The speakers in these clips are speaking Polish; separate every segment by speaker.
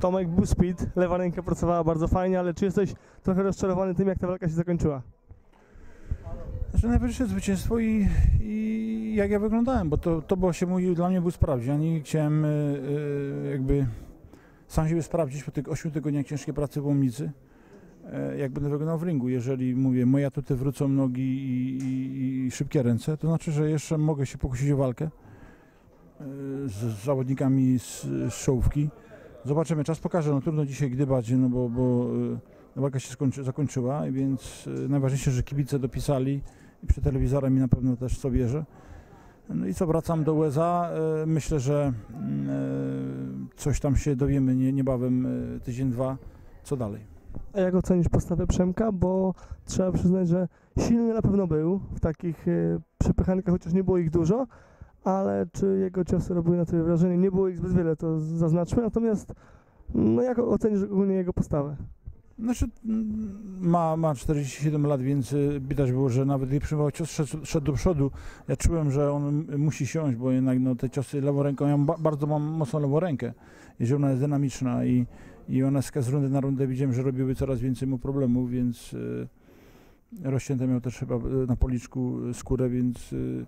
Speaker 1: Tomek był speed, lewa ręka pracowała bardzo fajnie, ale czy jesteś trochę rozczarowany tym, jak ta walka się zakończyła?
Speaker 2: Znaczy najważniejsze zwycięstwo i, i jak ja wyglądałem, bo to, to było się mój, dla mnie był sprawdzian. Ja nie chciałem e, e, jakby sam siebie sprawdzić po tych 8 tygodniach ciężkiej pracy w Łomnicy, e, jak będę wyglądał w ringu. Jeżeli mówię, moje atuty wrócą nogi i, i, i szybkie ręce, to znaczy, że jeszcze mogę się pokusić o walkę z, z zawodnikami z, z. Zobaczymy, czas pokaże, no trudno dzisiaj gdybać, no bo, bo e, walka się skończy, zakończyła, więc e, najważniejsze, że kibice dopisali i przed telewizorem i na pewno też co wierzę. No i co, wracam do USA. E, Myślę, że coś tam się dowiemy nie, niebawem, tydzień, dwa, co dalej.
Speaker 1: A jak ocenisz postawę Przemka? Bo trzeba przyznać, że silny na pewno był w takich y, przepychankach, chociaż nie było ich dużo, ale czy jego ciosy robiły na tobie wrażenie? Nie było ich zbyt wiele, to zaznaczmy, natomiast no jak ocenisz ogólnie jego postawę?
Speaker 2: Znaczy, mm, ma, ma 47 lat, więc y, widać było, że nawet gdy przyjmował cios, szedł, szedł do przodu. Ja czułem, że on musi siąść, bo jednak no, te ciosy lewą ręką, ja ba- bardzo mam mocną lewą rękę, jeżeli ona jest dynamiczna i, i one z z rundy na rundę widziałem, że robiły coraz więcej mu problemów, więc y, rozcięte miał też chyba y, na policzku y, skórę, więc y,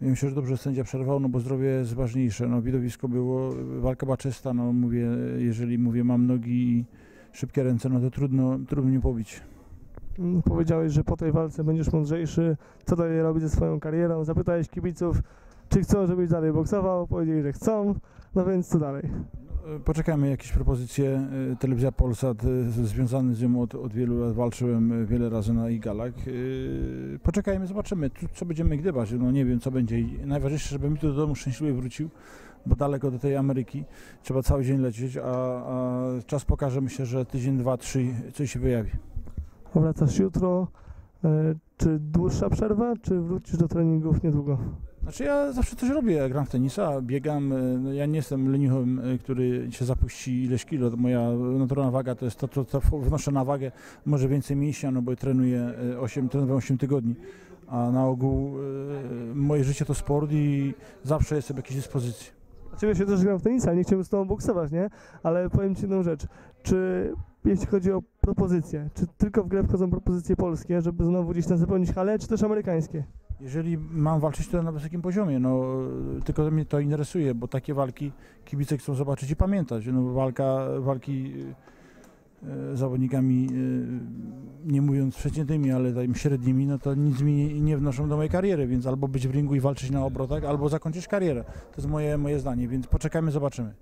Speaker 2: ja myślę, że dobrze sędzia przerwał, no bo zdrowie jest ważniejsze. No, widowisko było, walka była czysta, no mówię, jeżeli mówię, mam nogi i szybkie ręce, no to trudno, trudno mnie pobić.
Speaker 1: Powiedziałeś, że po tej walce będziesz mądrzejszy, co dalej robić ze swoją karierą. Zapytałeś kibiców, czy chcą, żebyś dalej boksował. Powiedzieli, że chcą. No więc co dalej?
Speaker 2: E, Poczekajmy jakieś propozycje. E, Telewizja Polsat, z- związany z nią od, od wielu lat, walczyłem wiele razy na igalach. Poczekajmy, zobaczymy, co będziemy gdybać. No nie wiem, co będzie. Najważniejsze, żeby mi tu do domu szczęśliwie wrócił, bo daleko do tej Ameryki trzeba cały dzień lecieć, a, a czas pokaże, myślę, że tydzień, dwa, trzy coś się wyjawi.
Speaker 1: Wracasz jutro. Czy dłuższa przerwa, czy wrócisz do treningów niedługo?
Speaker 2: Znaczy ja zawsze coś robię, gram w tenisa, biegam, e, no ja nie jestem leniuchem, e, który się zapuści ileś kilo, moja naturalna waga to jest to, co wnoszę na wagę, może więcej mięśnia, no bo trenuję 8, trenowałem 8 tygodni, a na ogół e, moje życie to sport i zawsze jestem w jakiejś dyspozycji.
Speaker 1: Się też gram w tenisa? Nie chciałbym z tobą boksować, nie? Ale powiem ci jedną rzecz. Czy jeśli chodzi o propozycje, czy tylko w grę wchodzą propozycje polskie, żeby znowu gdzieś tam zapełnić halę, czy też amerykańskie?
Speaker 2: Jeżeli mam walczyć, to na wysokim poziomie, no tylko mnie to interesuje, bo takie walki kibice chcą zobaczyć i pamiętać. No, walka, walki e, z zawodnikami, e, nie mówiąc przeciętnymi, ale tam średnimi, no to nic mi nie wnoszą do mojej kariery, więc albo być w ringu i walczyć na obrotach, albo zakończyć karierę. To jest moje, moje zdanie, więc poczekajmy, zobaczymy.